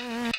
Mm-hmm.